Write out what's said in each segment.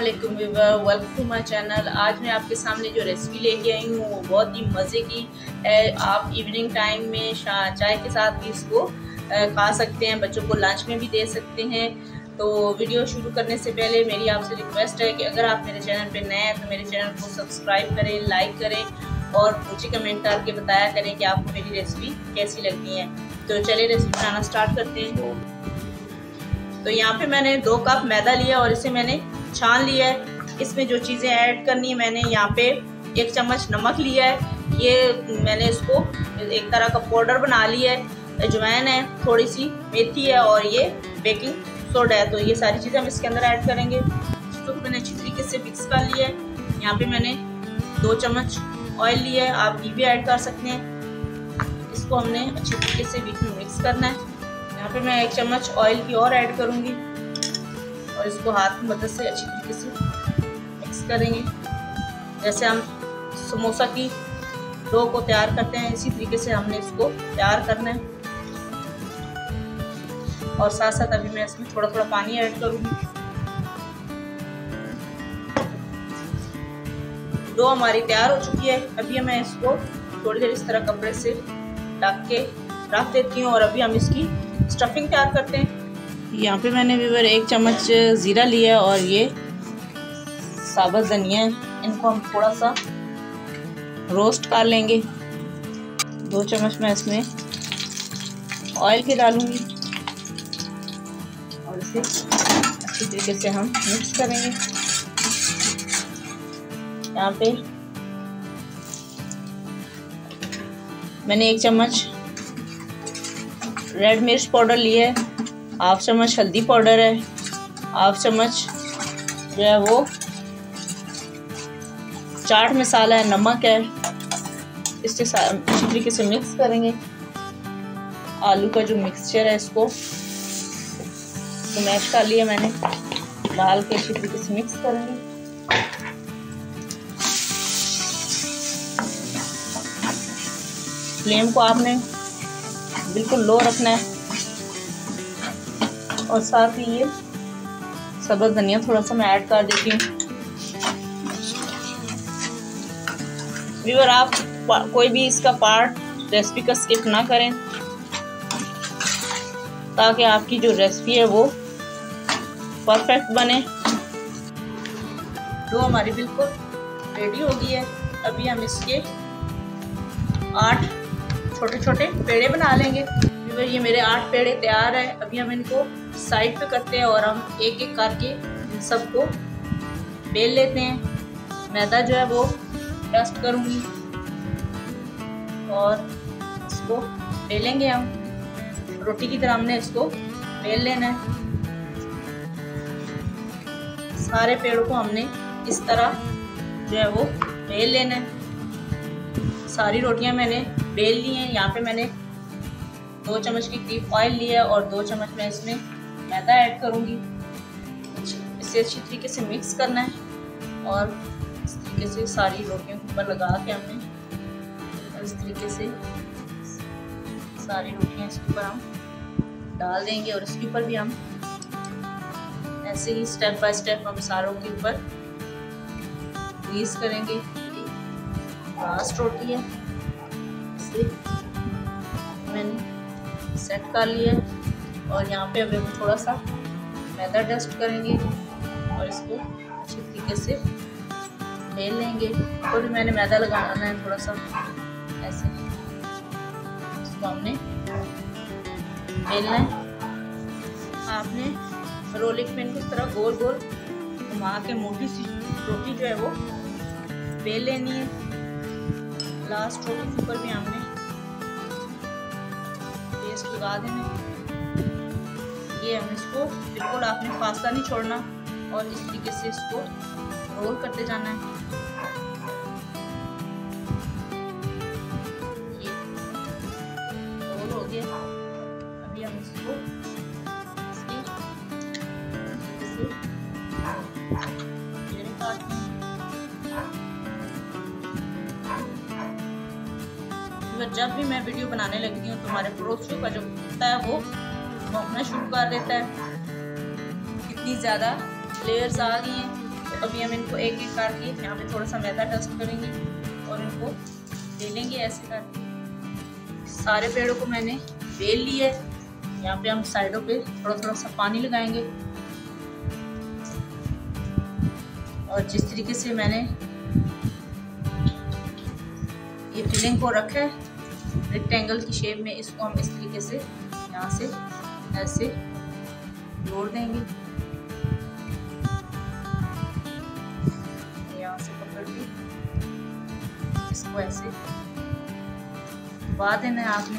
वालेकुम welcome to my channel आज मैं आपके सामने जो रेसिपी लेके आई हूँ, वो बहुत ही मज़े की है। आप इवनिंग टाइम में चाय के साथ भी इसको खा सकते हैं। बच्चों को लंच में भी दे सकते हैं। तो वीडियो शुरू करने से पहले मेरी आपसे रिक्वेस्ट है कि अगर आप मेरे चैनल पे नए हैं तो मेरे चैनल को सब्सक्राइब करें लाइक करें और मुझे कमेंट करके बताया करें कि आपको मेरी रेसिपी कैसी लगती है। तो चलिए रेसिपी बनाना स्टार्ट करते हैं। तो यहाँ पे मैंने दो कप मैदा लिया और इसे मैंने छान लिया है। इसमें जो चीज़ें ऐड करनी है, मैंने यहाँ पे एक चम्मच नमक लिया है। ये मैंने इसको एक तरह का पाउडर बना लिया है। अजवाइन है थोड़ी सी मेथी है और ये बेकिंग सोडा है। तो ये सारी चीज़ें हम इसके अंदर ऐड करेंगे। तो मैंने अच्छी तरीके से मिक्स कर लिया है। यहाँ पे मैंने दो चम्मच ऑयल लिया है। आप घी भी ऐड कर सकते हैं। इसको हमने अच्छी तरीके से बीच में मिक्स करना है। यहाँ पे मैं एक चम्मच ऑयल की और ऐड करूँगी। और इसको हाथ की मदद से अच्छी तरीके से मिक्स करेंगे। जैसे हम समोसा की डो को तैयार करते हैं, इसी तरीके से हमने इसको तैयार करना है। और साथ साथ अभी मैं इसमें थोड़ा थोड़ा पानी ऐड करूँगी। डो हमारी तैयार हो चुकी है। अभी मैं इसको थोड़ी देर इस तरह कपड़े से ढक के रख देती हूँ और अभी हम इसकी स्टफिंग तैयार करते हैं। यहाँ पे मैंने व्यूवर एक चम्मच ज़ीरा लिया और ये साबुत धनिया, इनको हम थोड़ा सा रोस्ट कर लेंगे। दो चम्मच मैं इसमें ऑयल की डालूँगी। और इसे अच्छी तरीके से हम मिक्स करेंगे। यहाँ पे मैंने एक चम्मच रेड मिर्च पाउडर लिया है। हाफ़ चम्मच हल्दी पाउडर है, हाफ़ चम्मच जो है वो चाट मसाला है, नमक है। इसके साथ अच्छी तरीके से मिक्स करेंगे। आलू का जो मिक्सचर है इसको मैश कर लिया मैंने। डाल के अच्छी तरीके से मिक्स करेंगे। फ्लेम को आपने बिल्कुल लो रखना है। और साथ ही ये सब्ज़ धनिया थोड़ा सा मैं ऐड कर देती हूँ। व्यूअर आप कोई भी इसका पार्ट रेसिपी का स्किप ना करें, ताकि आपकी जो रेसिपी है वो परफेक्ट बने। तो हमारी बिल्कुल रेडी हो गई है। अभी हम इसके आठ छोटे छोटे पेड़े बना लेंगे। ये मेरे आठ पेड़े तैयार है। अभी हम इनको साइड पे करते हैं और हम एक एक करके इन सबको बेल लेते हैं। मैदा जो है वो डस्ट करूँगी और इसको बेलेंगे हम। रोटी की तरह हमने इसको बेल लेना है। सारे पेड़ों को हमने इस तरह जो है वो बेल लेना है। सारी रोटियाँ मैंने बेल ली हैं। यहाँ पे मैंने दो चम्मच की करीब ऑयल लिया और दो चम्मच में इसमें मैदा ऐड करूँगी। इसे अच्छी तरीके से मिक्स करना है और इस तरीके से सारी रोटियों के ऊपर लगा के हमने इस तरीके से सारी रोटियाँ इसके ऊपर हम डाल देंगे और इसके ऊपर भी हम ऐसे ही स्टेप बाय स्टेप हम सारों के ऊपर ग्रीस करेंगे। लास्ट रोटी है। इसे सेट कर है और यहाँ पे अभी हम थोड़ा सा मैदा डस्ट करेंगे और इसको अच्छी तरीके से बेल लेंगे। और भी मैंने मैदा लगाना है थोड़ा सा ऐसे। इसको हमने बेलना है। आपने रोलिंग पिन की तरह गोल गोल घुमा के मोटी सी रोटी जो है वो बेल लेनी है। लास्ट रोटी के ऊपर भी हमने पेस्ट लगा देना ये हम इसको बिल्कुल आपने फासला नहीं छोड़ना और इस तरीके से इसको रोल करते जाना है। जब भी मैं वीडियो बनाने लगती हूँ, तुम्हारे पड़ोसियों का जो कुत्ता है वो भोंकना शुरू कर देता है। कितनी ज़्यादा लेयर्स आ गई हैं। तो अभी हम इनको एक एक करके यहाँ पे थोड़ा सा मैदा डस्ट करेंगे और इनको ले लेंगे ऐसे करके सारे पेड़ों को मैंने बेल लिया है। यहाँ पे हम साइडों पे थोड़ा थोड़ा सा पानी लगाएँगे। और जिस तरीके से मैंने ये फिलिंग को रखा है रेक्टेंगल की शेप में इसको हम इस तरीके से यहाँ से ऐसे जोड़ देंगे। इसको ऐसे दबा देना है आपने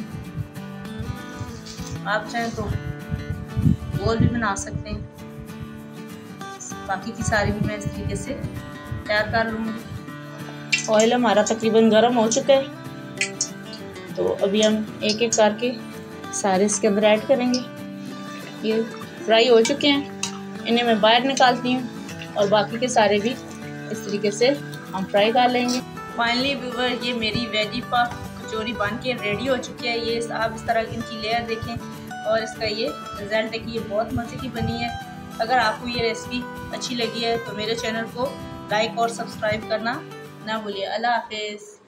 आप चाहे तो गोल भी बना सकते हैं। बाकी की सारी भी मैं इस तरीके से तैयार कर लूँगी। ऑयल हमारा तकरीबन गर्म हो चुका है। तो अभी हम एक एक करके सारे इसके अंदर ऐड करेंगे। ये फ्राई हो चुके हैं। इन्हें मैं बाहर निकालती हूँ और बाकी के सारे भी इस तरीके से हम फ्राई कर लेंगे। फाइनली व्यूवर ये मेरी वेजी पा कचौरी बन के रेडी हो चुकी है। ये आप इस तरह इनकी लेयर देखें और इसका ये रिज़ल्ट ये बहुत मज़े की बनी है। अगर आपको ये रेसिपी अच्छी लगी है तो मेरे चैनल को लाइक और सब्सक्राइब करना ना भूलिए। अल्लाह हाफिज़।